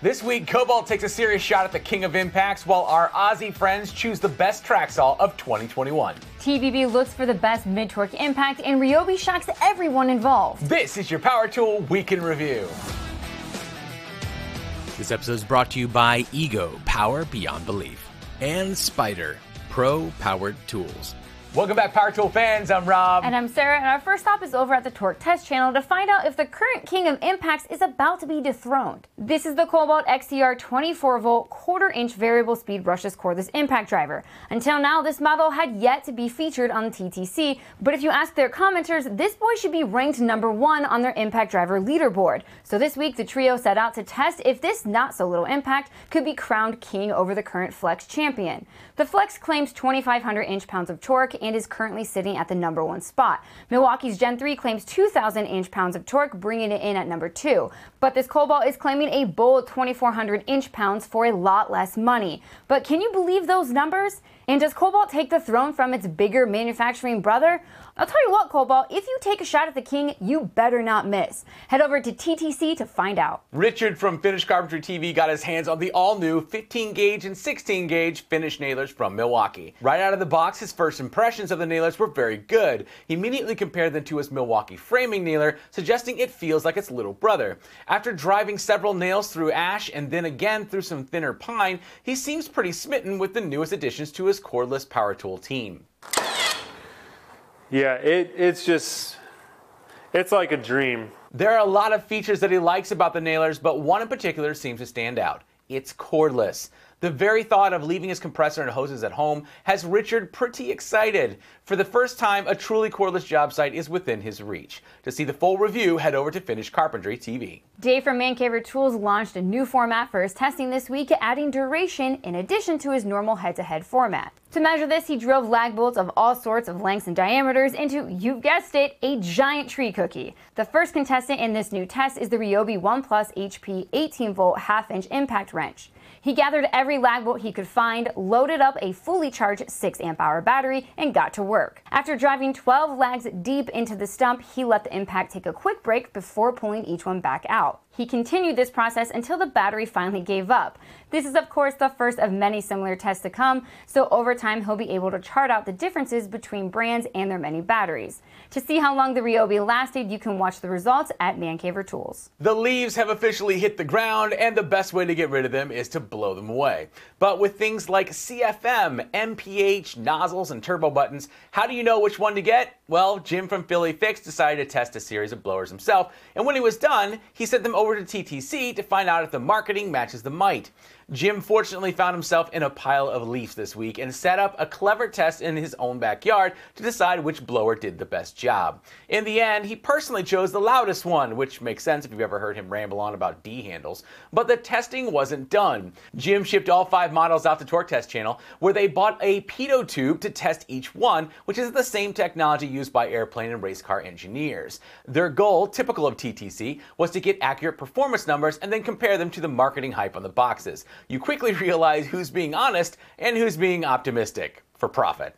This week, Kobalt takes a serious shot at the king of impacts while our Aussie friends choose the best track saw of 2021. TBB looks for the best mid-torque impact and Ryobi shocks everyone involved. This is your Power Tool Week in Review. This episode is brought to you by Ego Power Beyond Belief and Spyder, Pro Powered Tools. Welcome back, Power Tool fans. I'm Rob. And I'm Sarah, and our first stop is over at the Torque Test channel to find out if the current king of impacts is about to be dethroned. This is the Kobalt XTR 24 volt quarter inch variable speed brushless cordless impact driver. Until now, this model had yet to be featured on the TTC, but if you ask their commenters, this boy should be ranked number one on their impact driver leaderboard. So this week, the trio set out to test if this not so little impact could be crowned king over the current Flex champion. The Flex claims 2,500 inch pounds of torque and is currently sitting at the number one spot. Milwaukee's Gen 3 claims 2,000 inch pounds of torque, bringing it in at number two. But this Kobalt is claiming a bold 2,400 inch pounds for a lot less money. But can you believe those numbers? And does Kobalt take the throne from its bigger manufacturing brother? I'll tell you what, Kobalt, if you take a shot at the king, you better not miss. Head over to TTC to find out. Richard from Finish Carpentry TV got his hands on the all new 15 gauge and 16 gauge finish nailers from Milwaukee. Right out of the box, his first impressions of the nailers were very good. He immediately compared them to his Milwaukee framing nailer, suggesting it feels like its little brother. After driving several nails through ash and then again through some thinner pine, he seems pretty smitten with the newest additions to his cordless power tool team. Yeah, it, it's just, it's like a dream. There are a lot of features that he likes about the nailers, but one in particular seems to stand out. It's cordless. The very thought of leaving his compressor and hoses at home has Richard pretty excited. For the first time, a truly cordless job site is within his reach. To see the full review, head over to Finish Carpentry TV. Dave from Mancaver Tools launched a new format for his testing this week, adding duration in addition to his normal head-to-head format. To measure this, he drove lag bolts of all sorts of lengths and diameters into, you guessed it, a giant tree cookie. The first contestant in this new test is the Ryobi One Plus HP 18 volt half inch impact wrench. He gathered every lag bolt he could find, loaded up a fully charged 6 amp hour battery, and got to work. After driving 12 lags deep into the stump, he let the impact take a quick break before pulling each one back out. He continued this process until the battery finally gave up. This is of course the first of many similar tests to come, so over time he'll be able to chart out the differences between brands and their many batteries. To see how long the Ryobi lasted, you can watch the results at Mancaver Tools. The leaves have officially hit the ground, and the best way to get rid of them is to blow them away. But with things like CFM, MPH, nozzles, and turbo buttons, how do you know which one to get? Well, Jim from Philly Fix decided to test a series of blowers himself, and when he was done, he sent them over to TTC to find out if the marketing matches the might. Jim fortunately found himself in a pile of leaves this week and set up a clever test in his own backyard to decide which blower did the best job. In the end, he personally chose the loudest one, which makes sense if you've ever heard him ramble on about D handles. But the testing wasn't done. Jim shipped all five models out to Torque Test Channel, where they bought a pitot tube to test each one, which is the same technology used by airplane and race car engineers. Their goal, typical of TTC, was to get accurate performance numbers and then compare them to the marketing hype on the boxes you quickly realize who's being honest and who's being optimistic for profit.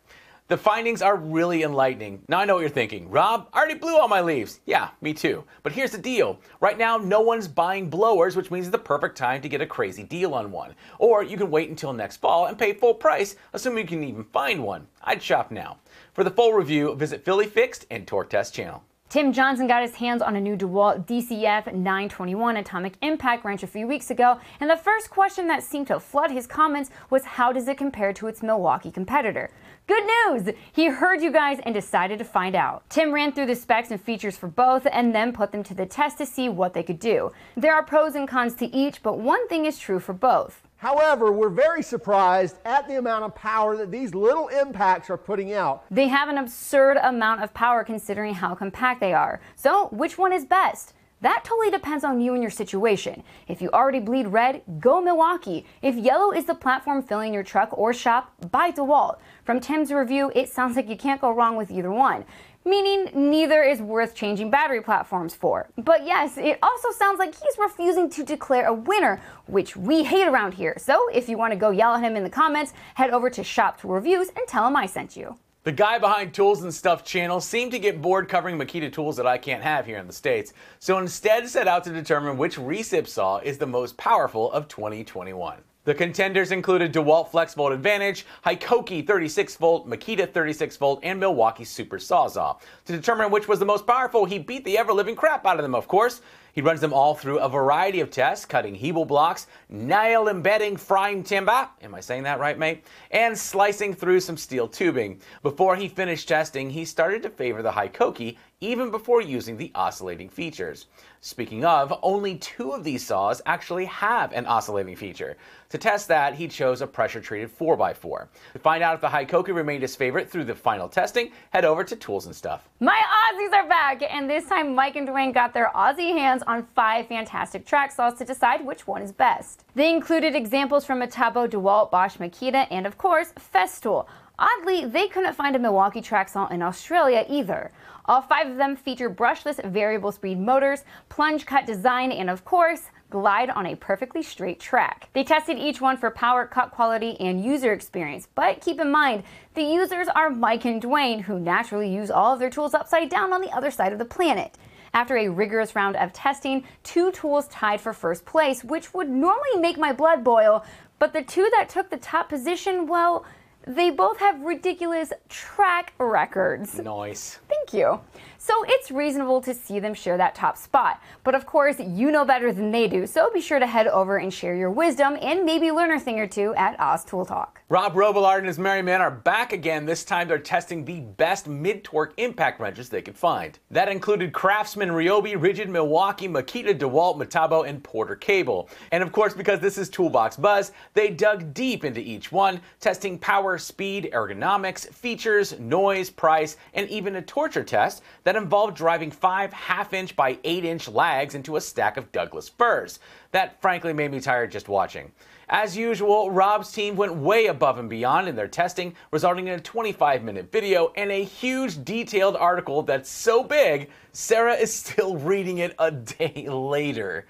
The findings are really enlightening. Now I know what you're thinking. Rob, I already blew all my leaves. Yeah, me too. But here's the deal. Right now, no one's buying blowers, which means it's the perfect time to get a crazy deal on one. Or you can wait until next fall and pay full price, assuming you can even find one. I'd shop now. For the full review, visit Philly Fixed and Torque Test channel. Tim Johnson got his hands on a new DeWalt DCF 921 atomic impact wrench a few weeks ago, and the first question that seemed to flood his comments was how does it compare to its Milwaukee competitor? Good news! He heard you guys and decided to find out. Tim ran through the specs and features for both and then put them to the test to see what they could do. There are pros and cons to each, but one thing is true for both. However, we're very surprised at the amount of power that these little impacts are putting out. They have an absurd amount of power considering how compact they are. So, which one is best? That totally depends on you and your situation. If you already bleed red, go Milwaukee. If yellow is the platform filling your truck or shop, buy DeWalt. From Tim's review, it sounds like you can't go wrong with either one meaning neither is worth changing battery platforms for. But yes, it also sounds like he's refusing to declare a winner, which we hate around here. So if you want to go yell at him in the comments, head over to Shop Tool Reviews and tell him I sent you. The guy behind Tools and Stuff channel seemed to get bored covering Makita tools that I can't have here in the States, so instead set out to determine which recip saw is the most powerful of 2021. The contenders included DeWalt FlexVolt Advantage, Hikoki 36 volt, Makita 36 volt, and Milwaukee Super Sawzall. To determine which was the most powerful, he beat the ever living crap out of them, of course. He runs them all through a variety of tests, cutting Hebel blocks, nail embedding frying timber, am I saying that right, mate? And slicing through some steel tubing. Before he finished testing, he started to favor the Hikoki even before using the oscillating features. Speaking of, only two of these saws actually have an oscillating feature. To test that, he chose a pressure-treated 4x4. To find out if the Hikoki remained his favorite through the final testing, head over to Tools and Stuff. My Aussies are back, and this time Mike and Dwayne got their Aussie hands on five fantastic track saws to decide which one is best. They included examples from Metabo, DeWalt, Bosch, Makita, and of course, Festool. Oddly, they couldn't find a Milwaukee track saw in Australia either. All five of them feature brushless variable speed motors, plunge cut design, and of course, glide on a perfectly straight track. They tested each one for power, cut quality, and user experience, but keep in mind, the users are Mike and Dwayne, who naturally use all of their tools upside down on the other side of the planet. After a rigorous round of testing, two tools tied for first place, which would normally make my blood boil, but the two that took the top position, well, they both have ridiculous track records. Nice. Thank you. So it's reasonable to see them share that top spot. But of course, you know better than they do, so be sure to head over and share your wisdom and maybe learn a thing or two at Oz Tool Talk. Rob Robillard and his merry men are back again. This time they're testing the best mid-torque impact wrenches they could find. That included Craftsman Ryobi, Ridgid Milwaukee, Makita, DeWalt, Metabo, and Porter Cable. And of course, because this is Toolbox Buzz, they dug deep into each one, testing power, speed, ergonomics, features, noise, price, and even a torture test that involved driving five half-inch by eight-inch lags into a stack of Douglas firs. That frankly made me tired just watching. As usual, Rob's team went way above and beyond in their testing, resulting in a 25 minute video and a huge detailed article that's so big, Sarah is still reading it a day later.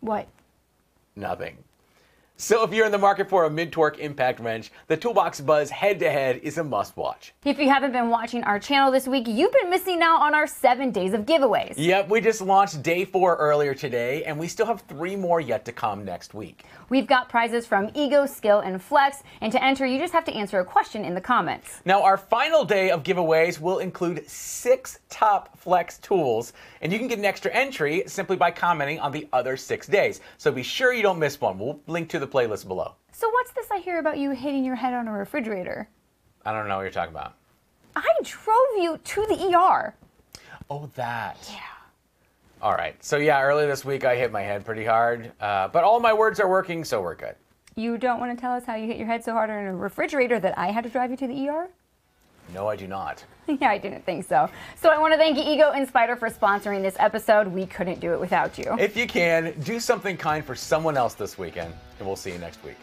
What? Nothing. So if you're in the market for a mid-torque impact wrench, the Toolbox Buzz head-to-head is a must-watch. If you haven't been watching our channel this week, you've been missing out on our seven days of giveaways. Yep, we just launched day four earlier today, and we still have three more yet to come next week. We've got prizes from Ego, Skil, and Flex, and to enter, you just have to answer a question in the comments. Now, our final day of giveaways will include six top Flex tools, and you can get an extra entry simply by commenting on the other six days. So be sure you don't miss one. We'll link to the playlist below. So what's this I hear about you hitting your head on a refrigerator? I don't know what you're talking about. I drove you to the ER. Oh, that. Yeah. All right. So yeah, earlier this week I hit my head pretty hard, uh, but all my words are working, so we're good. You don't want to tell us how you hit your head so hard on a refrigerator that I had to drive you to the ER? No, I do not. yeah, I didn't think so. So I want to thank Ego and Spyder for sponsoring this episode. We couldn't do it without you. If you can, do something kind for someone else this weekend, and we'll see you next week.